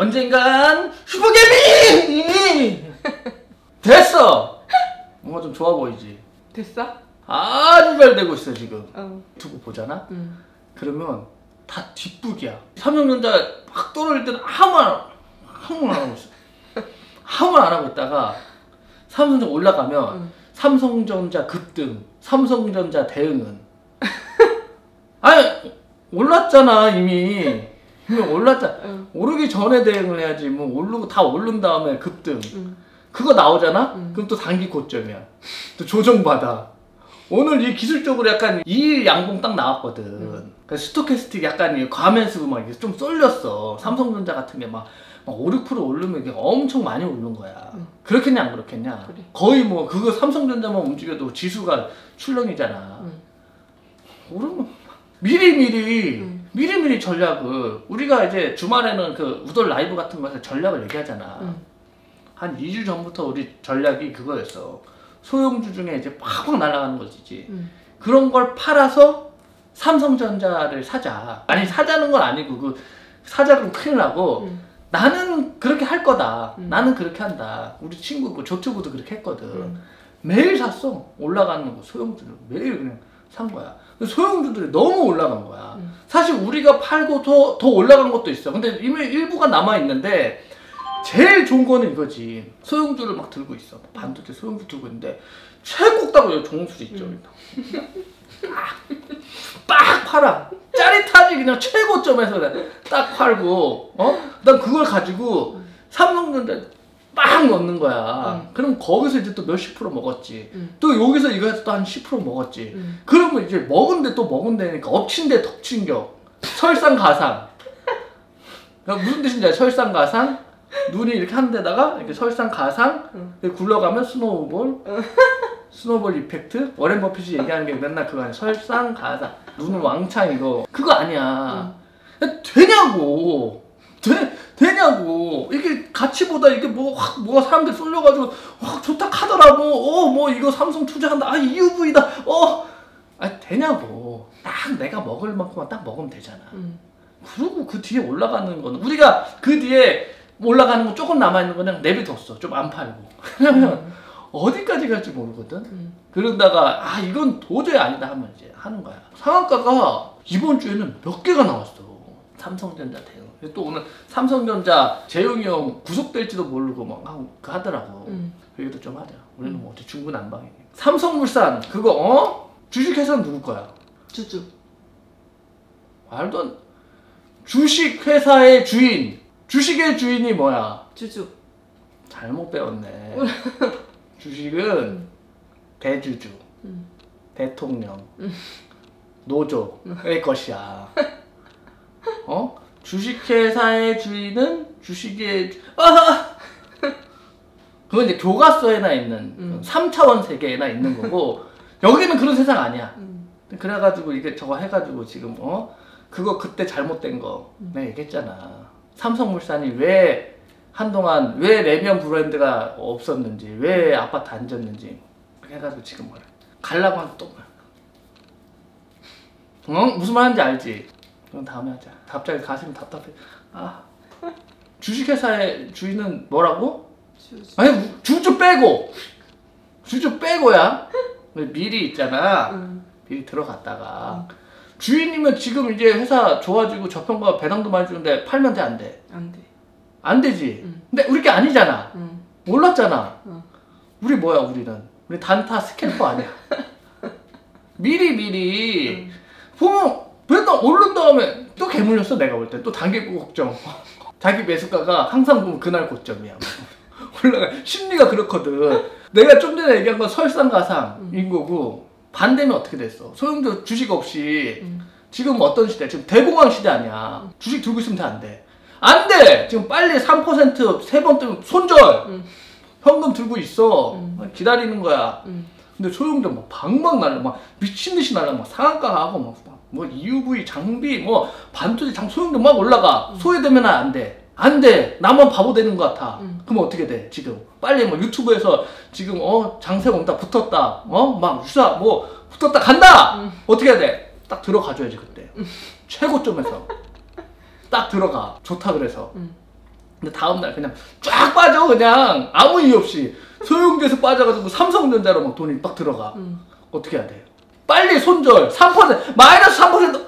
언젠간 슈퍼개미! 됐어! 뭔가 좀 좋아 보이지? 됐어? 아주 잘 되고 있어 지금. 어. 두고 보잖아? 응. 그러면 다 뒷북이야. 삼성전자 막 떨어질 때는 아무 말 아무 말 안 하고 있어. 아무 말 안 하고 있다가 삼성전자 올라가면 응. 삼성전자 급등 삼성전자 대응은. 아니 올랐잖아 이미 이미 올랐잖아 응. 오르기 전에 대응을 해야지 뭐 오르고 다 오른 다음에 급등 응. 그거 나오잖아? 음. 그럼 또 단기 고점이야. 또 조정받아. 오늘 이 기술적으로 약간 2일 양봉 딱 나왔거든. 음. 그 스토캐스틱 약간 이 과매수 막 좀 쏠렸어. 삼성전자 같은 게 막, 막 5, 6% 오르면 이게 엄청 많이 오른 거야. 음. 그렇겠냐, 안 그렇겠냐? 그래. 거의 뭐, 그거 삼성전자만 움직여도 지수가 출렁이잖아. 응. 오르면 미리미리, 음. 미리미리 전략을, 우리가 이제 주말에는 그 우돌 라이브 같은 거에서 전략을 얘기하잖아. 응. 한 2주 전부터 우리 전략이 그거였어. 소형주 중에 이제 팍팍 날아가는 거지. 응. 그런 걸 팔아서 삼성전자를 사자. 아니 사자는 건 아니고 그 사자 그럼 큰일 나고 응. 나는 그렇게 할 거다. 음. 나는 그렇게 한다. 우리 친구 그 조튜브도 그렇게 했거든. 응. 매일 샀어. 올라가는 거 소형주를 매일 그냥 산 거야. 소형주들이 너무 올라간 거야. 음. 사실 우리가 팔고 더, 더 올라간 것도 있어. 근데 이미 일부가 남아 있는데 제일 좋은 거는 이거지. 소형주를 막 들고 있어. 반도체 소형주 들고 있는데 최고다고 종수 있죠. 음. 빡, 빡 팔아. 짜릿하지 그냥 최고점에서 딱 팔고 어? 그다음 그걸 가지고 삼성전자 빡 넣는 거야. 음. 그럼 거기서 이제 또 몇십 프로 먹었지. 음. 또 여기서 이거 해서 또 한 10% 먹었지. 응. 그러면 이제 먹은데 또 먹은다니까 엎친 데 덮친 격 설상가상 그러니까 무슨 뜻인지 알아? 설상가상 눈이 이렇게 한 데다가 이렇게 설상가상 응. 이렇게 굴러가면 snowball snowball effect 워렌 버핏이 얘기하는 게 맨날 그거 아니야 설상가상 눈을 왕창 이거 그거 아니야 되냐고 되, 되냐고. 이게 가치보다 이게 뭐확 뭐가 사람들 쏠려가지고 확 좋다 하더라 뭐 어 뭐 이거 삼성 투자한다. 아 EUV다. 어 아 되냐고. 딱 내가 먹을 만큼만 딱 먹으면 되잖아. 응. 그리고 그 뒤에 올라가는 거는 우리가 그 뒤에 올라가는 거 조금 남아 있는 거는 내비뒀어. 좀 안 팔고. 왜냐면 어디까지 갈지 모르거든. 응. 그러다가 아 이건 도저히 아니다 하면 이제 하는 거야. 상한가가 이번 주에는 몇 개가 나왔어. 삼성전자 대응. 또 오늘 삼성전자 재용이 형 구속될지도 모르고 막 하고 그 하더라고. 응. 그 얘기도 좀 하자. 우리는 뭐 어째 중구난방이니. 삼성물산 그거 어? 주식회사는 누구 거야? 주주. 말도 안. 주식회사의 주인. 주식의 주인이 뭐야? 주주. 잘못 배웠네. 주식은 대주주, 응. 대통령, 노조의 것이야. 어? 주식회사의 주인은 주식의 주... 아! 그건 이제 교과서에나 있는 음. 3차원 세계에나 있는 거고 여기는 그런 세상 아니야. 응. 그래가지고 이게 저거 해가지고 지금 어 그거 그때 잘못된 거 내가 얘기했잖아. 삼성물산이 왜 한동안 왜 레미안 브랜드가 없었는지 왜 아파트 안 졌는지 해가지고 지금 뭐래 갈라고 하면 또 뭐야. 어 무슨 말인지 알지? 그럼 다음에 하자. 갑자기 가슴이 답답해. 아 주식회사의 주인은 뭐라고? 주주. 아니 주주 빼고 주주 빼고야 미리 있잖아. 응. 미리 들어갔다가 주인이면 지금 이제 회사 좋아지고 저평가 배당도 많이 주는데 팔면 돼 안 돼? 안 돼. 안 되지. 응. 근데 우리 게 아니잖아. 응. 몰랐잖아. 응. 우리 뭐야 우리는? 우리 단타 스캘퍼 아니야. 미리 미리 보면 배당 오른 다음에 또 개물렸어 내가 볼 때. 또 단기 걱정. 자기 매수가가 항상 보면 그날 고점이야. 올라가 심리가 그렇거든. 내가 좀 전에 얘기한 건 설상가상인 거고 반대면 어떻게 됐어? 소형도 주식 없이 응. 지금 어떤 시대? 지금 대공황 시대 아니야. 주식 들고 있으면 돼, 안 돼? 안 돼! 지금 빨리 3%세 번 뜨면 손절! 응. 현금 들고 있어. 음. 기다리는 거야. 응. 근데 소형전 막 방막 날라, 막 미친 듯이 날라, 막 상한가 하고, 막, 막 뭐 EUV 장비, 뭐 반도체 장 소형전 막 올라가. 소외되면 안 돼. 안 돼. 나만 바보 되는 것 같아. 음. 그럼 어떻게 돼, 지금? 빨리 뭐 유튜브에서 지금, 어, 장세 온다, 붙었다, 어, 막 유사, 뭐, 붙었다, 간다! 음. 어떻게 해야 돼? 딱 들어가줘야지, 그때. 최고점에서. 딱 들어가. 좋다 그래서. 음. 근데 다음날 그냥 쫙 빠져 그냥 아무 이유 없이 소용돼서 빠져가지고 삼성전자로 막 돈이 빡 들어가 음. 어떻게 해야 돼? 빨리 손절. 3% 마이너스 3%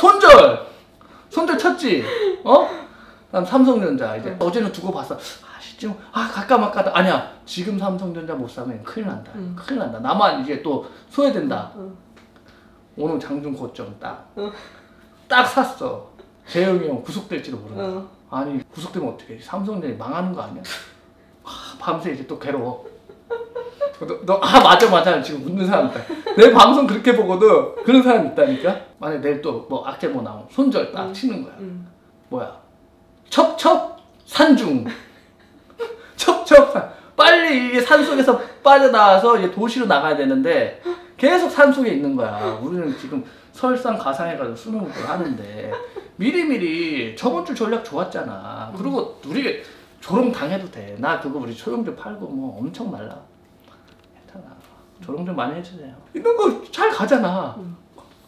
손절. 손절 쳤지? 어? 난 삼성전자. 이제 어제는 두고 봤어. 아 지금 아 말까 아니야. 지금 삼성전자 못 사면 큰일 난다. 음. 큰일 난다. 나만 이제 또 소외된다. 응. 오늘 장중 고점 딱. 딱 샀어. 재영이 형 구속될지도 모른다 응. 아니 구속되면 어떻게 해? 삼성전자 망하는 거 아니야? 아, 밤새 이제 또 괴로워. 너, 너, 아 맞아 맞아 지금 묻는 사람 있다. 내 방송 그렇게 보고도 그런 사람 있다니까. 만약 내일 또 뭐 악재 뭐 나오면 손절 딱 음. 치는 거야. 응. 뭐야? 척척 산중. 척척 산. 빨리 이게 산 속에서 빠져나와서 이제 도시로 나가야 되는데 계속 산 속에 있는 거야. 우리는 지금 설상 가상해가지고 수능을 하는데 미리미리 저번 주 전략 좋았잖아. 그리고 우리 조롱 당해도 돼. 나 그거 우리 소용주 팔고 뭐 엄청 날라. 조롱 좀 많이 해주세요. 이런 거 잘 가잖아. 음.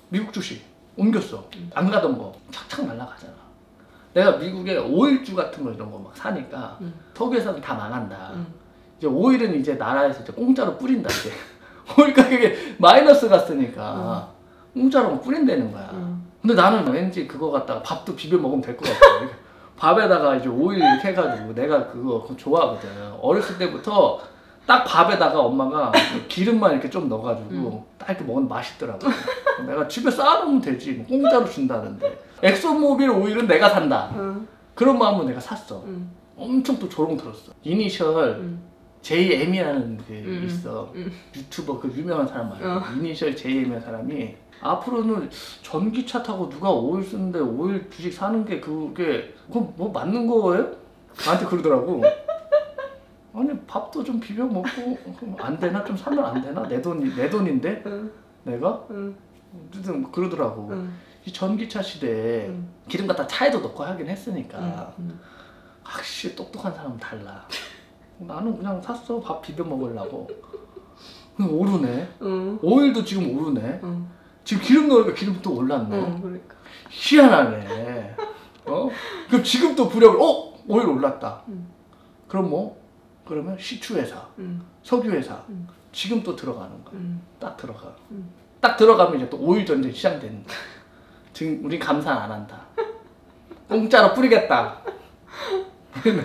미국 주식 옮겼어. 안 가던 거 착착 날라가잖아. 내가 미국에 오일주 같은 거 이런 거 막 사니까 음. 석유회사는 다 망한다. 응. 이제 오일은 이제 나라에서 이제 공짜로 뿌린다 이제. 오일 가격이 마이너스 갔으니까 공짜로 막 뿌린다는 거야. 응. 근데 나는 왠지 그거 갖다가 밥도 비벼 먹으면 될 것 같아. 밥에다가 이제 오일 이렇게 해가지고 내가 그거 좋아하거든. 어렸을 때부터 딱 밥에다가 엄마가 기름만 이렇게 좀 넣어가지고 딱 이렇게 먹으면 맛있더라고. 내가 집에 쌓아놓으면 되지. 뭐 공짜로 준다는데. 엑소모빌 오일은 내가 산다. 응. 그런 마음으로 내가 샀어. 응. 엄청 또 조롱 들었어. 이니셜 응. JM이라는 그 음, 있어. 음. 유튜버 그 유명한 사람 말이야. 어. 이니셜 JM의 사람이 앞으로는 전기차 타고 누가 오일 쓰는데 오일 주식 사는 게 그게 그거 뭐 맞는 거예요? 나한테 그러더라고. 아니 밥도 좀 비벼 먹고 안 되나 좀 사면 안 되나 내 돈이 내 돈인데 응. 내가 응. 어쨌든 그러더라고. 응. 이 전기차 시대에 응. 기름 갖다 차에도 넣고 하긴 했으니까 응. 확실히 똑똑한 사람은 달라. 나는 그냥 샀어 밥 비벼 먹으려고. 근데 오르네. 응. 오일도 지금 오르네. 응. 지금 기름 넣으니까 기름 또 올랐네. 응. 그러니까. 희한하네. 어? 그럼 지금 또 부랴부랴 어 오일 올랐다. 응. 그럼 뭐? 그러면 시추회사, 응. 석유회사 응. 지금 또 들어가는 거야. 응. 딱 들어가. 응. 딱 들어가면 이제 또 오일 전쟁 시작되는 거야. 지금 우리 감산 안 한다. 공짜로 뿌리겠다.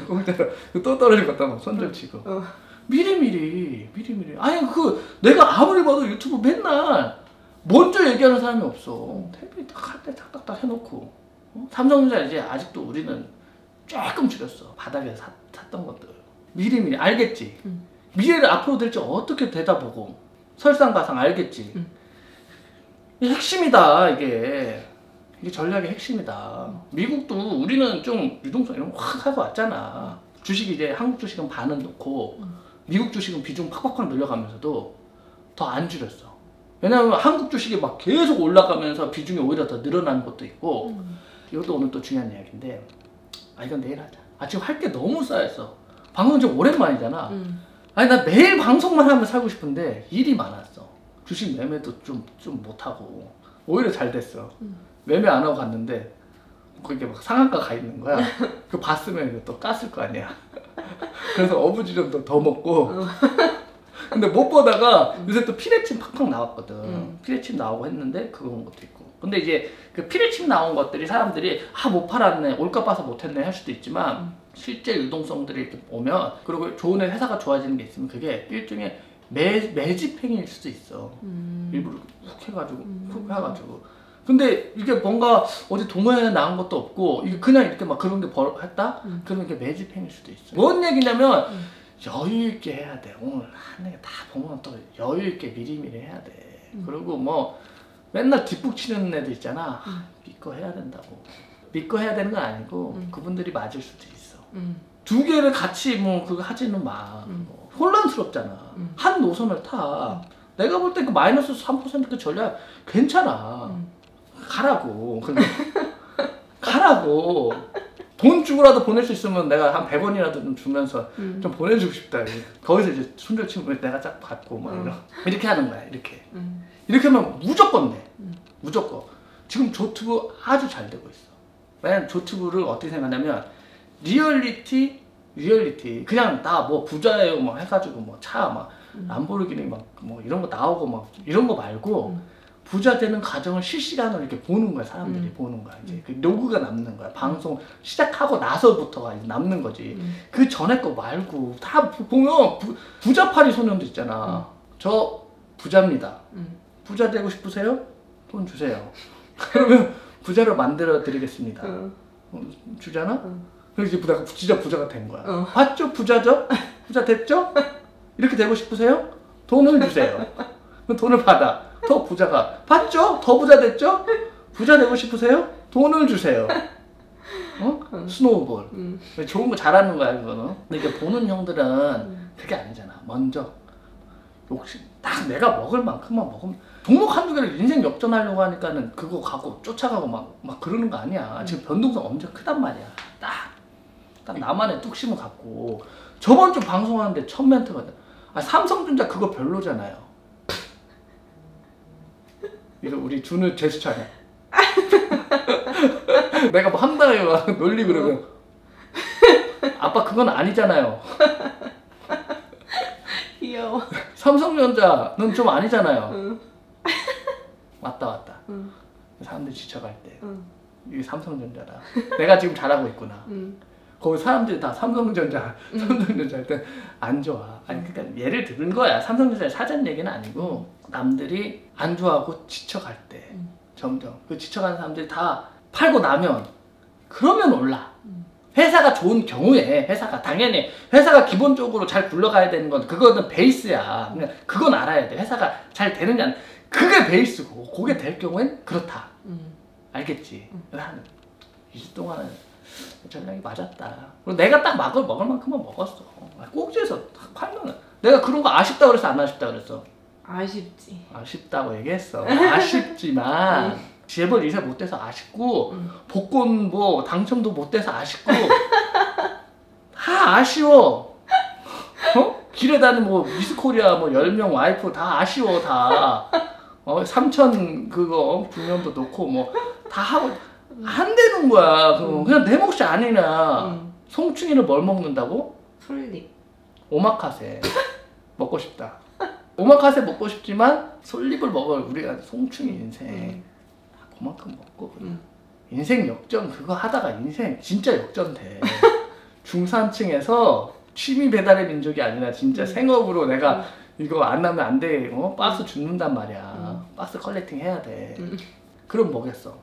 공짜로 또 떨어질 것 같다 막 손절 치고. 어. 미리미리 미리미리 아니 그 내가 아무리 봐도 유튜브 맨날 먼저 얘기하는 사람이 없어 태비 딱할때 딱딱딱 해놓고 어? 삼성전자 이제 아직도 우리는 조금 줄였어 바닥에서 사- 샀던 것들 미리미리 알겠지? 응. 미래를 앞으로 될지 어떻게 대다보고 설상가상 알겠지? 응. 이게 핵심이다 이게. 이게 전략의 핵심이다. 미국도 우리는 좀 유동성 이런 거 확 하고 왔잖아. 주식 이제 한국 주식은 반은 놓고 미국 주식은 비중 팍팍팍 늘려가면서도 더 안 줄였어. 왜냐면 한국 주식이 막 계속 올라가면서 비중이 오히려 더 늘어나는 것도 있고 응. 이것도 오늘 또 중요한 이야기인데 아 이건 내일 하자. 아 지금 할 게 너무 쌓였어 방송 좀 오랜만이잖아 응. 아니 나 매일 방송만 하면 살고 싶은데 일이 많았어. 주식 매매도 좀 좀 못하고 오히려 잘 됐어. 음. 매매 안 하고 갔는데 거기 막 상한가 가 있는 거야. 그 봤으면 이거 또 깠을 거 아니야. 그래서 어부지름도 더 먹고. 근데 못 보다가 요새 또 피레침 팍팍 나왔거든. 음. 피레침 나오고 했는데 그거 온 것도 있고. 근데 이제 그 피레침 나온 것들이 사람들이 아 못 팔았네 올까 봐서 못했네 할 수도 있지만 음. 실제 유동성들이 이렇게 오면 그리고 좋은 회사가 좋아지는 게 있으면 그게 일종의 매, 매집행일 수도 있어. 음. 일부러 훅 해가지고 음. 훅 해가지고. 근데 이게 뭔가 어디 동호회에 나온 것도 없고 이게 그냥 이렇게 막 그런 게 벌, 했다? 음. 그러면 이게 매집행일 수도 있어. 뭔 얘기냐면 음. 여유 있게 해야 돼. 오늘 하는 게다 보면 또 여유 있게 미리미리 해야 돼. 음. 그리고 뭐 맨날 뒷북 치는 애들 있잖아. 음. 믿고 해야 된다고. 믿고 해야 되는 건 아니고 음. 그분들이 맞을 수도 있어. 응. 두 개를 같이 뭐 그거 하지는 마. 음. 뭐 혼란스럽잖아. 음. 한 노선을 타. 내가 볼 때 그 마이너스 3%그 전략 괜찮아. 응. 가라고. 근데 가라고. 돈 주고라도 보낼 수 있으면 내가 한 100원이라도 좀 주면서 응. 좀 보내주고 싶다. 거기서 이제 손절 치면 내가 쫙 받고 막 음. 이런. 이렇게 하는 거야. 이렇게. 응. 이렇게 하면 무조건 돼. 음. 무조건. 지금 조튜브 아주 잘 되고 있어. 왜냐면 조튜브를 어떻게 생각하냐면 리얼리티 리얼리티 그냥 나 뭐 부자예요 뭐 해가지고 뭐 차 막 람보르기니 막 뭐 이런 거 나오고 막 이런 거 말고 음. 부자 되는 과정을 실시간으로 이렇게 보는 거야 사람들이 음. 보는 거야 이제 그 log가 남는 거야 방송 시작하고 나서부터가 이제 남는 거지 음. 그 전에 거 말고 다 부- 보면 부, 부자팔이 소년도 있잖아 저 부자입니다 음. 부자 되고 싶으세요? 돈 주세요 그러면 부자로 만들어 드리겠습니다 어. 어, 주잖아? 응. 그래서 부자가 진짜 부자가 된 거야. 어. 봤죠? 부자죠? 부자 됐죠? 이렇게 되고 싶으세요? 돈을 주세요. 돈을 받아. 더 부자가 봤죠? 더 부자 됐죠? 부자 되고 싶으세요? 돈을 주세요. 어? 응. 스노우볼. 음. 좋은 거 잘하는 거야 그거는. 근데 이게 보는 형들은 음. 그게 아니잖아. 먼저 욕심 딱 내가 먹을 만큼만 먹으면 종목 한두 개를 인생 역전하려고 하니까는 그거 가고 쫓아가고 막, 막 그러는 거 아니야. 지금 변동성 엄청 크단 말이야. 딱, 딱 나만의 뚝심을 갖고 저번 주 방송하는데 첫 멘트가 아, 삼성전자 그거 별로잖아요. 이거 우리 준우 제스처냐? 내가 뭐 한다요 논리 그러면 아빠 그건 아니잖아요. 귀여워. 삼성전자는 좀 아니잖아요. 응. 왔다 왔다. 응. 사람들이 지쳐갈 때 응. 이게 삼성전자다. 내가 지금 잘하고 있구나. 응. 거기 사람들이 다 삼성전자, 삼성전자 할 때 안 좋아. 아니 그러니까 예를 들은 거야. 삼성전자 사전 얘기는 아니고 남들이 안 좋아하고 지쳐갈 때 음. 점점 그 지쳐가는 사람들이 다 팔고 나면 그러면 올라. 음. 회사가 좋은 경우에 회사가 당연히 회사가 기본적으로 잘 굴러가야 되는 건 그거는 베이스야. 그냥 그건 알아야 돼. 회사가 잘 되느냐 안- 그게 베이스고 그게 될 경우엔 그렇다. 응. 알겠지. 한 2주 동안은 전략이 맞았다. 그리고 내가 딱 막을 먹을 만큼만 먹었어. 꼭지에서 딱 팔면은 내가 그런 거 아쉽다 그래서 안 아쉽다 그랬어. 아쉽지. 아쉽다고 얘기했어. 아쉽지만 재벌 이사 못 돼서 아쉽고 응. 복권 뭐 당첨도 못 돼서 아쉽고 다 아쉬워. 어? 길에 다니는 뭐 미스코리아 뭐 10명 와이프 다 아쉬워 다. 어, 삼천 그거 분명도 놓고 뭐 다 하고 안 되는 거야. 그거. 그냥 내 몫이 아니냐. 응. 송충이를 뭘 먹는다고? 솔잎. 오마카세 먹고 싶다. 오마카세 먹고 싶지만 솔잎을 먹을 우리가 송충이 인생 응. 그만큼 먹고. 응. 인생 역전 그거 하다가 인생 진짜 역전돼. 중산층에서 취미 배달의 민족이 아니라 진짜 음. 생업으로 내가 음. 이거 안 하면 안 돼. 어? 박스 죽는단 말이야. 음. 박스 collecting 해야 돼. 음. 그럼 뭐겠어?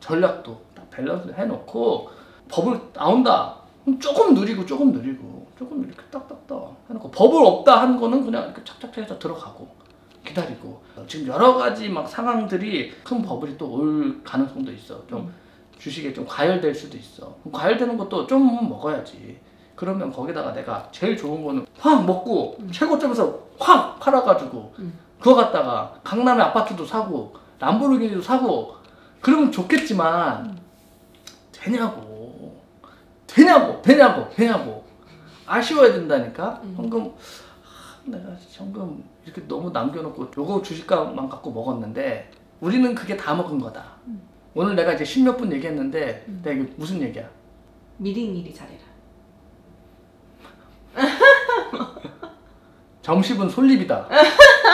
전략도 딱 밸런스 해놓고 버블 나온다. 그럼 조금 느리고 조금 느리고 조금 이렇게 딱딱딱 해놓고 버블 없다 하는 거는 그냥 이렇게 착착착 해서 들어가고 기다리고 지금 여러 가지 막 상황들이 큰 버블이 또 올 가능성도 있어. 좀 주식에 좀 과열될 수도 있어. 과열되는 것도 좀 먹어야지. 그러면 거기다가 내가 제일 좋은 거는 확 먹고 최고점에서 확 팔아가지고 음. 그거 갖다가 강남에 아파트도 사고 람보르기니도 사고 그러면 좋겠지만 되냐고 되냐고 되냐고 되냐고 아쉬워야 된다니까 음. 현금 하, 내가 현금 이렇게 너무 남겨놓고 요거 주식값만 갖고 먹었는데 우리는 그게 다 먹은 거다 음. 오늘 내가 이제 십몇 분 얘기했는데 음. 내가 이게 무슨 얘기야 미리미리 잘해라. 점심은 솔잎이다